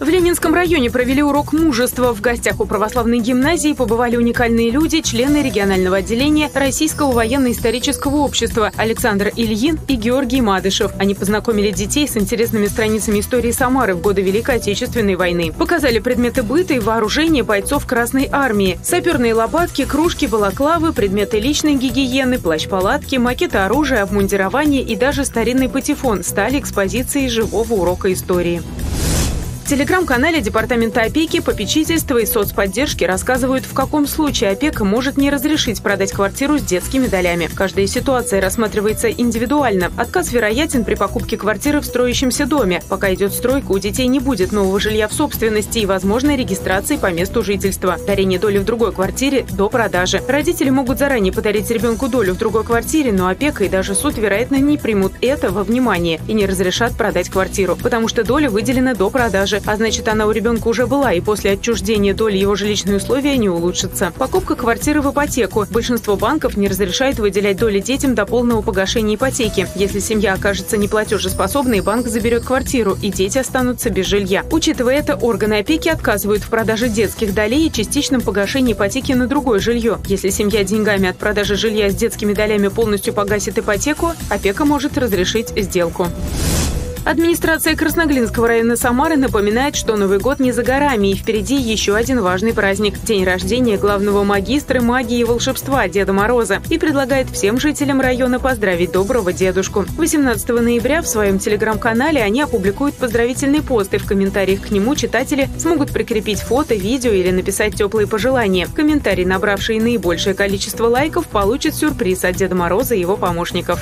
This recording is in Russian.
В Ленинском районе провели урок мужества. В гостях у православной гимназии побывали уникальные люди, члены регионального отделения Российского военно-исторического общества Александр Ильин и Георгий Мадышев. Они познакомили детей с интересными страницами истории Самары в годы Великой Отечественной войны. Показали предметы быта и вооружения бойцов Красной Армии. Саперные лопатки, кружки, балаклавы, предметы личной гигиены, плащ-палатки, макеты оружия, обмундирование и даже старинный патефон стали экспозицией живого урока истории. Телеграм-канале Департамента опеки, попечительства и соцподдержки рассказывают, в каком случае опека может не разрешить продать квартиру с детскими долями. Каждая ситуация рассматривается индивидуально. Отказ вероятен при покупке квартиры в строящемся доме. Пока идет стройка, у детей не будет нового жилья в собственности и возможной регистрации по месту жительства. Дарение доли в другой квартире до продажи. Родители могут заранее подарить ребенку долю в другой квартире, но опека и даже суд, вероятно, не примут это во внимание и не разрешат продать квартиру, потому что доля выделена до продажи а значит она у ребенка уже была, и после отчуждения доли его жилищные условия не улучшатся. Покупка квартиры в ипотеку. Большинство банков не разрешает выделять доли детям до полного погашения ипотеки. Если семья окажется неплатежеспособной, банк заберет квартиру, и дети останутся без жилья. Учитывая это, органы опеки отказывают в продаже детских долей и частичном погашении ипотеки на другое жилье. Если семья деньгами от продажи жилья с детскими долями полностью погасит ипотеку, опека может разрешить сделку. Администрация Красноглинского района Самары напоминает, что Новый год не за горами, и впереди еще один важный праздник – день рождения главного магистра магии и волшебства Деда Мороза, и предлагает всем жителям района поздравить доброго дедушку. 18 ноября в своем телеграм-канале они опубликуют поздравительный пост, и в комментариях к нему читатели смогут прикрепить фото, видео или написать теплые пожелания. Комментарий, набравший наибольшее количество лайков, получит сюрприз от Деда Мороза и его помощников.